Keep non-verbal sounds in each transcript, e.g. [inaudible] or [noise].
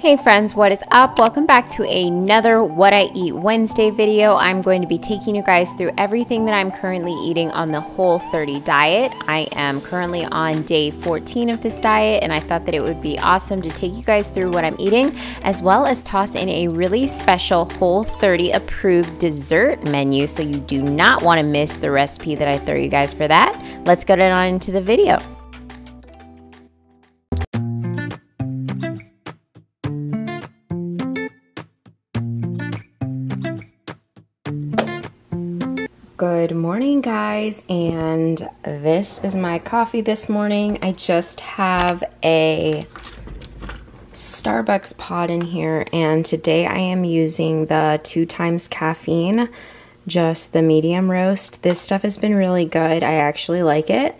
Hey friends, what is up? Welcome back to another What I Eat Wednesday video. I'm going to be taking you guys through everything that I'm currently eating on the Whole 30 diet. I am currently on day 14 of this diet and I thought that it would be awesome to take you guys through what I'm eating as well as toss in a really special Whole 30 approved dessert menu so you do not want to miss the recipe that I throw you guys for that. Let's get it on into the video. Guys, and this is my coffee this morning. I just have a Starbucks pod in here, and today I am using the two times caffeine, just the medium roast. This stuff has been really good. I actually like it.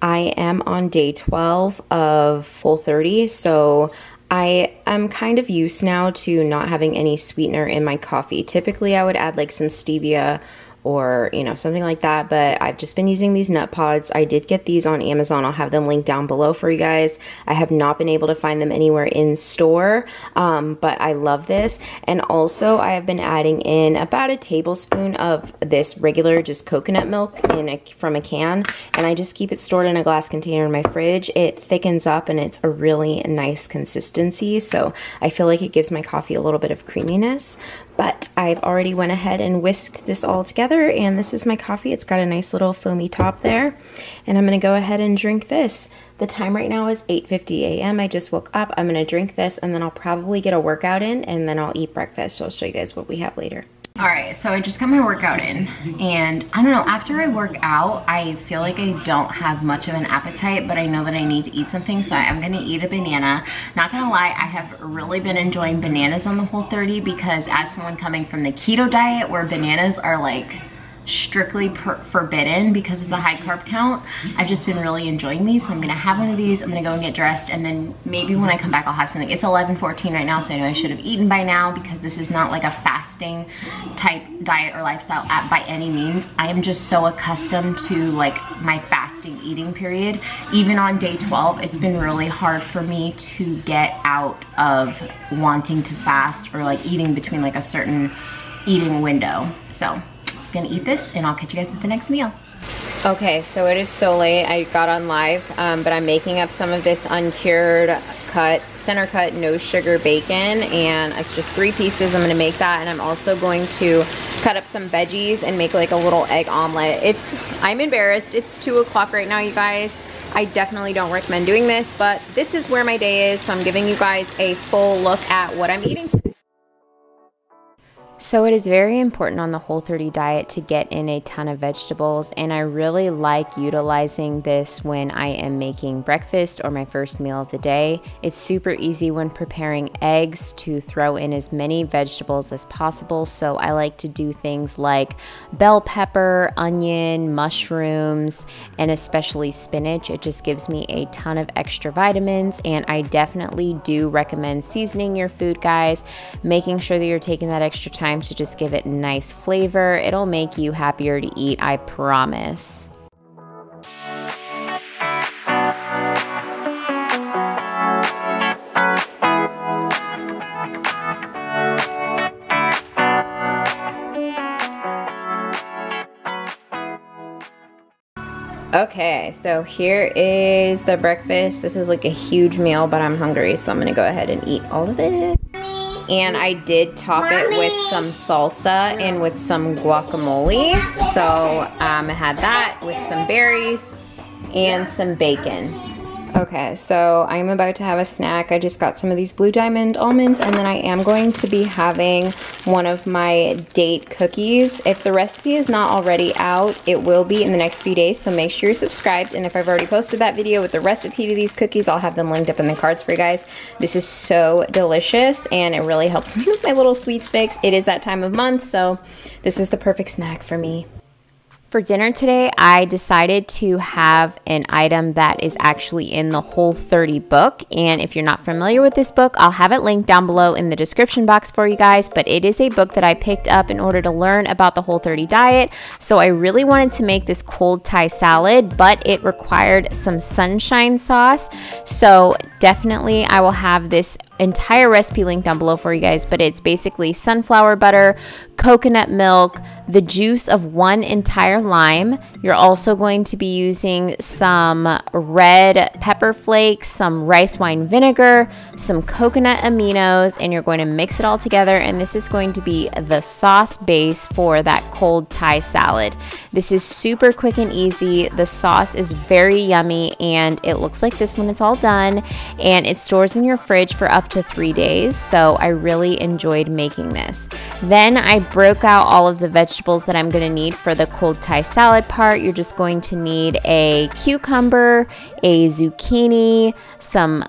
I am on day 12 of Whole 30, so I am kind of used now to not having any sweetener in my coffee. Typically, I would add like some stevia or you know something like that but I've just been using these nutpods. I did get these on Amazon. I'll have them linked down below for you guys. I have not been able to find them anywhere in store um, but I love this. And also I have been adding in about a tablespoon of this regular just coconut milk in a, from a can and I just keep it stored in a glass container in my fridge. It thickens up and it's a really nice consistency so I feel like it gives my coffee a little bit of creaminess but I've already went ahead and whisked this all together and this is my coffee. It's got a nice little foamy top there and I'm gonna go ahead and drink this. The time right now is 8.50 a.m. I just woke up. I'm gonna drink this and then I'll probably get a workout in and then I'll eat breakfast. So I'll show you guys what we have later. All right, so I just got my workout in and I don't know, after I work out, I feel like I don't have much of an appetite, but I know that I need to eat something, so I'm gonna eat a banana. Not gonna lie, I have really been enjoying bananas on the Whole 30 because as someone coming from the keto diet where bananas are like strictly forbidden because of the high carb count. I've just been really enjoying these. So I'm gonna have one of these. I'm gonna go and get dressed and then maybe when I come back I'll have something. It's 11:14 right now so I know I should have eaten by now because this is not like a fasting type diet or lifestyle at, by any means. I am just so accustomed to like my fasting eating period. Even on day 12 it's been really hard for me to get out of wanting to fast or like eating between like a certain eating window. So gonna eat this and I'll catch you guys at the next meal. Okay, so it is so late. I got on live, um, but I'm making up some of this uncured cut, center cut, no sugar bacon, and it's just three pieces. I'm gonna make that, and I'm also going to cut up some veggies and make like a little egg omelet. It's, I'm embarrassed. It's two o'clock right now, you guys. I definitely don't recommend doing this, but this is where my day is, so I'm giving you guys a full look at what I'm eating today. So it is very important on the Whole 30 diet to get in a ton of vegetables and I really like utilizing this when I am making breakfast or my first meal of the day. It's super easy when preparing eggs to throw in as many vegetables as possible so I like to do things like bell pepper, onion, mushrooms, and especially spinach. It just gives me a ton of extra vitamins and I definitely do recommend seasoning your food guys, making sure that you're taking that extra time time to just give it nice flavor. It'll make you happier to eat, I promise. Okay, so here is the breakfast. This is like a huge meal, but I'm hungry, so I'm gonna go ahead and eat all of it and I did top Mommy. it with some salsa and with some guacamole. So um, I had that with some berries and some bacon. Okay, so I'm about to have a snack. I just got some of these Blue Diamond almonds and then I am going to be having one of my date cookies. If the recipe is not already out, it will be in the next few days, so make sure you're subscribed. And if I've already posted that video with the recipe to these cookies, I'll have them linked up in the cards for you guys. This is so delicious and it really helps [laughs] me with my little sweets fix. It is that time of month, so this is the perfect snack for me. For dinner today, I decided to have an item that is actually in the Whole 30 book. And if you're not familiar with this book, I'll have it linked down below in the description box for you guys. But it is a book that I picked up in order to learn about the Whole 30 diet. So I really wanted to make this cold Thai salad, but it required some sunshine sauce. So definitely I will have this entire recipe link down below for you guys, but it's basically sunflower butter, coconut milk, the juice of one entire lime. You're also going to be using some red pepper flakes, some rice wine vinegar, some coconut aminos, and you're going to mix it all together. And this is going to be the sauce base for that cold Thai salad. This is super quick and easy. The sauce is very yummy, and it looks like this when it's all done. And it stores in your fridge for up to three days. So I really enjoyed making this. Then I broke out all of the vegetables that I'm going to need for the cold Thai salad part. You're just going to need a cucumber, a zucchini, some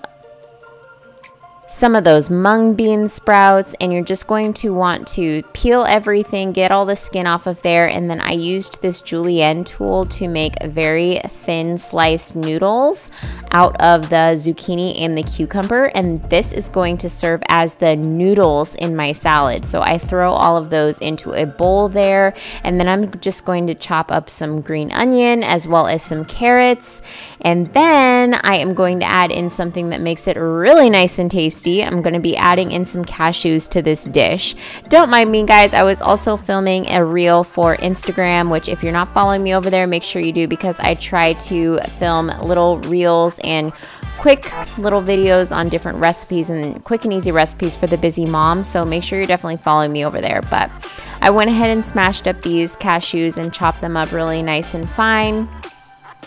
some of those mung bean sprouts and you're just going to want to peel everything, get all the skin off of there. And then I used this julienne tool to make very thin sliced noodles out of the zucchini and the cucumber. And this is going to serve as the noodles in my salad. So I throw all of those into a bowl there. And then I'm just going to chop up some green onion as well as some carrots. And then I am going to add in something that makes it really nice and tasty tasty. I'm going to be adding in some cashews to this dish. Don't mind me, guys. I was also filming a reel for Instagram, which if you're not following me over there, make sure you do because I try to film little reels and quick little videos on different recipes and quick and easy recipes for the busy mom. So make sure you're definitely following me over there. But I went ahead and smashed up these cashews and chopped them up really nice and fine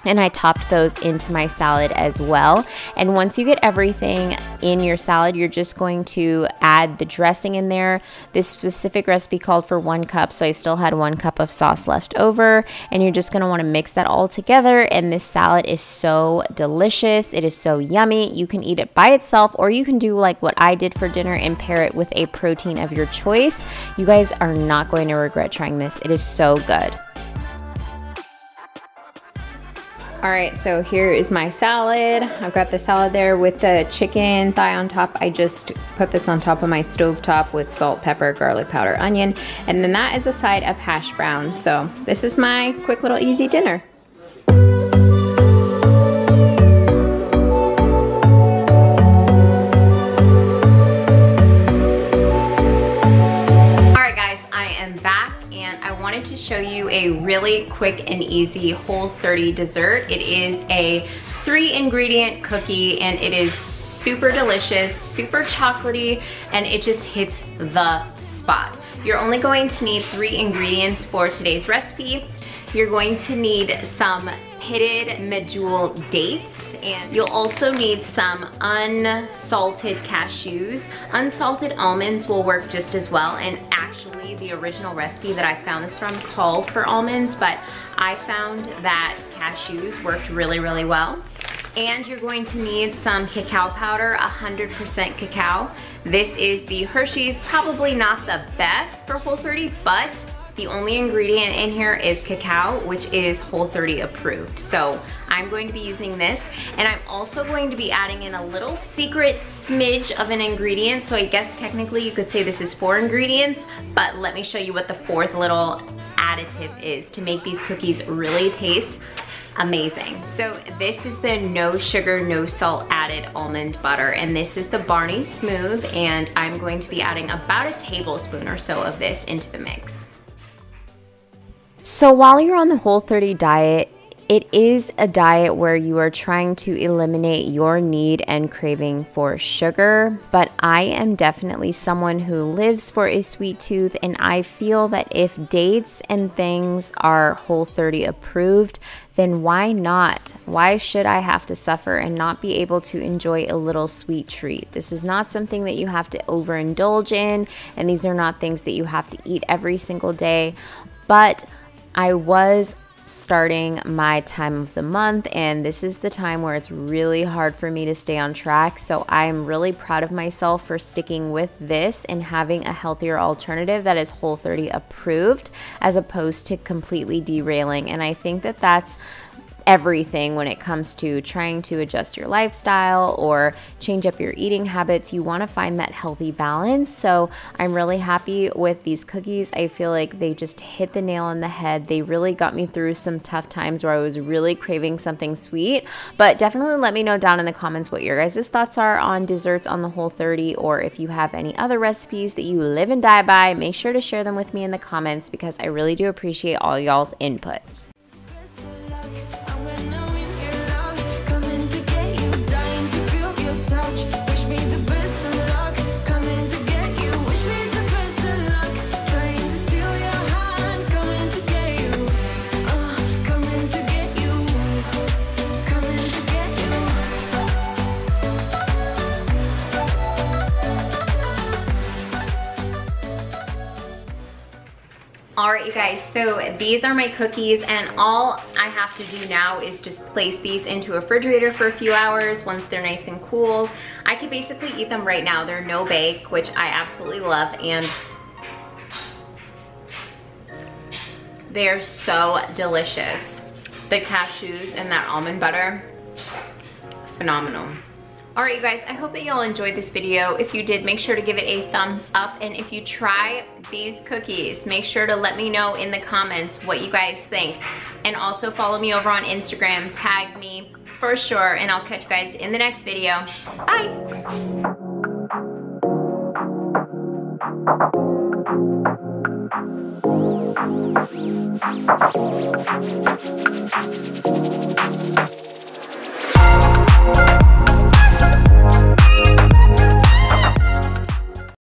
and I topped those into my salad as well. And once you get everything in your salad, you're just going to add the dressing in there. This specific recipe called for one cup, so I still had one cup of sauce left over. And you're just gonna wanna mix that all together. And this salad is so delicious. It is so yummy. You can eat it by itself, or you can do like what I did for dinner and pair it with a protein of your choice. You guys are not going to regret trying this. It is so good. All right, so here is my salad. I've got the salad there with the chicken thigh on top. I just put this on top of my stove top with salt, pepper, garlic powder, onion, and then that is a side of hash brown. So this is my quick little easy dinner. Wanted to show you a really quick and easy Whole 30 dessert. It is a three ingredient cookie and it is super delicious, super chocolatey, and it just hits the spot. You're only going to need three ingredients for today's recipe. You're going to need some pitted medjool dates and you'll also need some unsalted cashews. Unsalted almonds will work just as well and actually the original recipe that I found this from called for almonds but I found that cashews worked really really well. And you're going to need some cacao powder, 100% cacao. This is the Hershey's, probably not the best for Whole 30, but the only ingredient in here is cacao, which is Whole 30 approved. So I'm going to be using this. And I'm also going to be adding in a little secret smidge of an ingredient. So I guess technically you could say this is four ingredients, but let me show you what the fourth little additive is to make these cookies really taste amazing. So this is the no sugar, no salt added almond butter and this is the Barney Smooth and I'm going to be adding about a tablespoon or so of this into the mix. So while you're on the Whole 30 diet, it is a diet where you are trying to eliminate your need and craving for sugar, but I am definitely someone who lives for a sweet tooth, and I feel that if dates and things are Whole 30 approved, then why not? Why should I have to suffer and not be able to enjoy a little sweet treat? This is not something that you have to overindulge in, and these are not things that you have to eat every single day, but I was starting my time of the month, and this is the time where it's really hard for me to stay on track. So I'm really proud of myself for sticking with this and having a healthier alternative that is Whole 30 approved as opposed to completely derailing. And I think that that's everything when it comes to trying to adjust your lifestyle or change up your eating habits. You want to find that healthy balance. So I'm really happy with these cookies. I feel like they just hit the nail on the head. They really got me through some tough times where I was really craving something sweet. But definitely let me know down in the comments what your guys' thoughts are on desserts on the Whole 30 or if you have any other recipes that you live and die by, make sure to share them with me in the comments because I really do appreciate all y'all's input. All right, you guys, so these are my cookies and all I have to do now is just place these into a refrigerator for a few hours once they're nice and cool. I could basically eat them right now. They're no bake, which I absolutely love, and they're so delicious. The cashews and that almond butter, phenomenal. All right, you guys, I hope that y'all enjoyed this video. If you did, make sure to give it a thumbs up. And if you try these cookies, make sure to let me know in the comments what you guys think. And also follow me over on Instagram, tag me for sure. And I'll catch you guys in the next video. Bye.